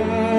Amen.